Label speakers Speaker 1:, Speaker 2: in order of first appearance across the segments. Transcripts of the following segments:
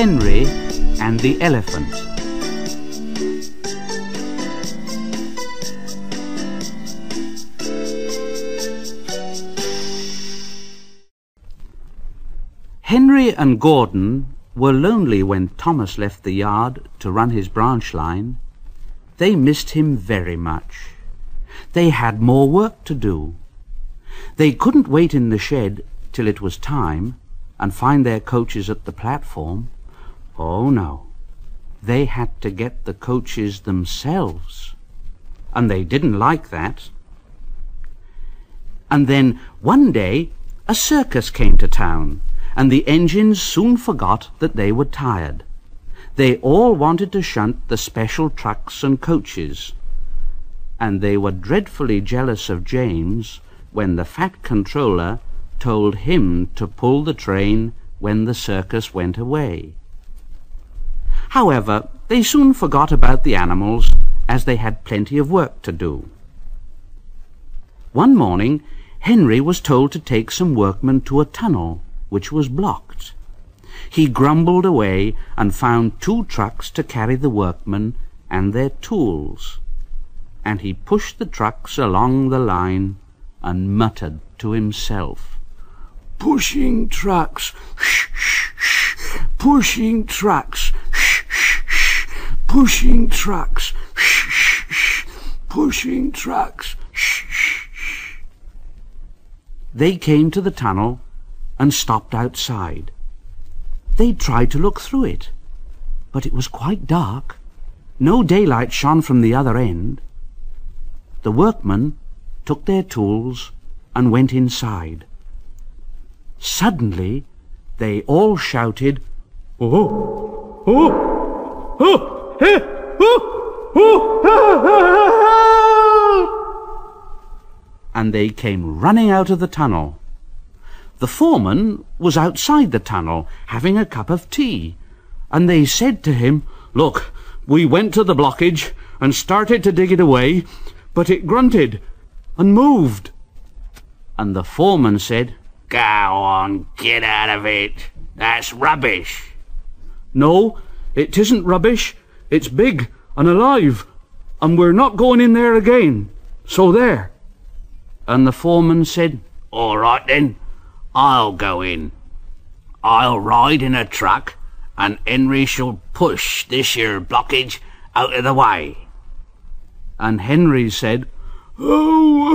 Speaker 1: Henry and the Elephant Henry and Gordon were lonely when Thomas left the yard to run his branch line. They missed him very much. They had more work to do. They couldn't wait in the shed till it was time and find their coaches at the platform. Oh, no. They had to get the coaches themselves. And they didn't like that. And then one day a circus came to town, and the engines soon forgot that they were tired. They all wanted to shunt the special trucks and coaches. And they were dreadfully jealous of James when the fat controller told him to pull the train when the circus went away. However, they soon forgot about the animals, as they had plenty of work to do. One morning, Henry was told to take some workmen to a tunnel, which was blocked. He grumbled away and found two trucks to carry the workmen and their tools. And he pushed the trucks along the line and muttered to himself, Pushing trucks, shh, shh, shh, pushing trucks, pushing trucks, shh, shh, shh, pushing trucks, shh, shh, shh. They came to the tunnel and stopped outside. They tried to look through it, but it was quite dark. No daylight shone from the other end. The workmen took their tools and went inside. Suddenly, they all shouted, Oh! Oh! Oh! he, oh, oh!" and they came running out of the tunnel. The foreman was outside the tunnel having a cup of tea, and they said to him, Look, we went to the blockage and started to dig it away, but it grunted and moved. And the foreman said, Go on, get out of it. That's rubbish. No, it isn't rubbish. It's big and alive, and we're not going in there again. So there. And the foreman said, All right then, I'll go in. I'll ride in a truck, and Henry shall push this here blockage out of the way. And Henry said, Oh,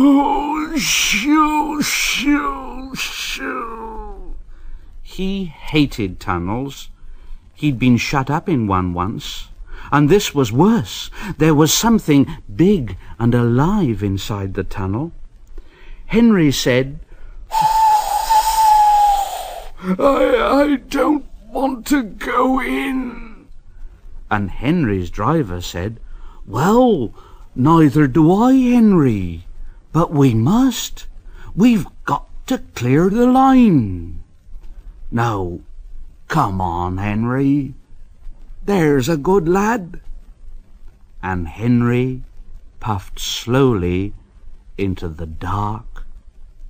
Speaker 1: oh shoo, shoo, shoo. He hated tunnels He'd been shut up in one once. And this was worse. There was something big and alive inside the tunnel. Henry said, I, I don't want to go in. And Henry's driver said, Well, neither do I, Henry. But we must. We've got to clear the line. Now, Come on, Henry. There's a good lad. And Henry puffed slowly into the dark,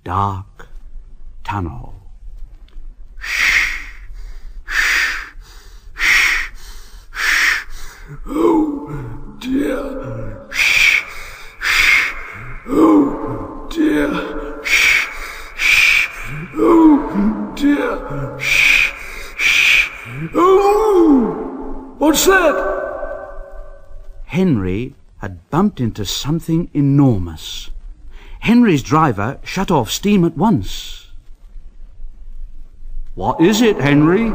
Speaker 1: dark tunnel. Shh, shh, shh, shh. Oh, dear. Shh, shh. Oh, dear. Shh, shh. Oh, dear. Oh! What's that? Henry had bumped into something enormous. Henry's driver shut off steam at once. What is it, Henry?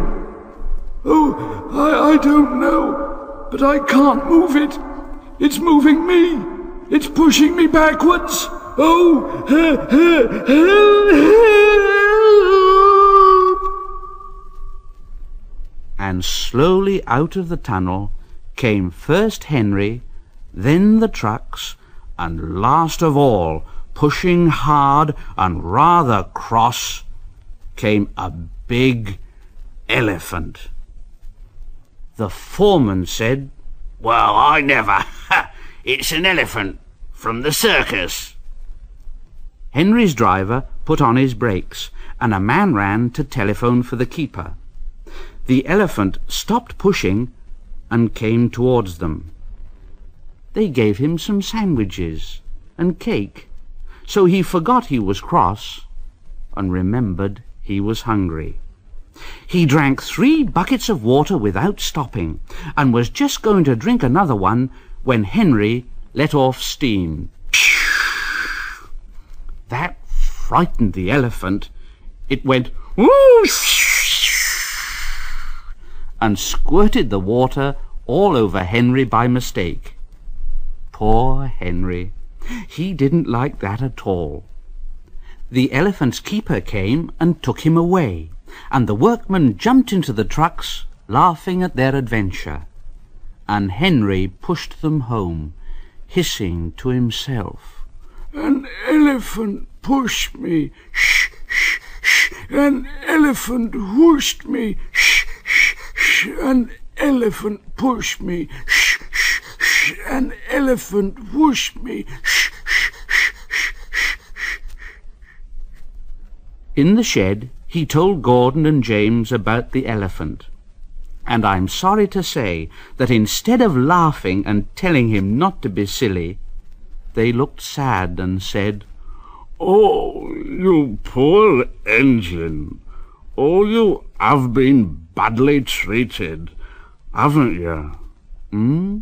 Speaker 1: Oh, I, I don't know, but I can't move it. It's moving me. It's pushing me backwards. Oh, help! and slowly out of the tunnel came first Henry, then the trucks, and last of all, pushing hard and rather cross, came a big elephant. The foreman said,
Speaker 2: Well, I never. it's an elephant from the circus.
Speaker 1: Henry's driver put on his brakes, and a man ran to telephone for the keeper. The elephant stopped pushing and came towards them. They gave him some sandwiches and cake, so he forgot he was cross and remembered he was hungry. He drank three buckets of water without stopping, and was just going to drink another one when Henry let off steam. That frightened the elephant. It went whoosh and squirted the water all over Henry by mistake. Poor Henry. He didn't like that at all. The elephant's keeper came and took him away, and the workmen jumped into the trucks, laughing at their adventure. And Henry pushed them home, hissing to himself,
Speaker 3: An elephant pushed me, shh, shh, shh. An elephant whooshed me, shh, shh, shh. An elephant pushed me, shh, shh, shh. An elephant whooshed me, shh, shh, shh, shh.
Speaker 1: In the shed, he told Gordon and James about the elephant. And I'm sorry to say that instead of laughing and telling him not to be silly, they looked sad and said,
Speaker 3: Oh, you poor engine. Oh, you have been badly treated, haven't you?
Speaker 1: Hmm?